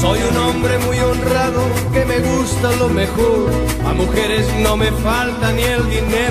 Soy un hombre muy honrado que me gusta lo mejor. A mujeres no me falta ni el dinero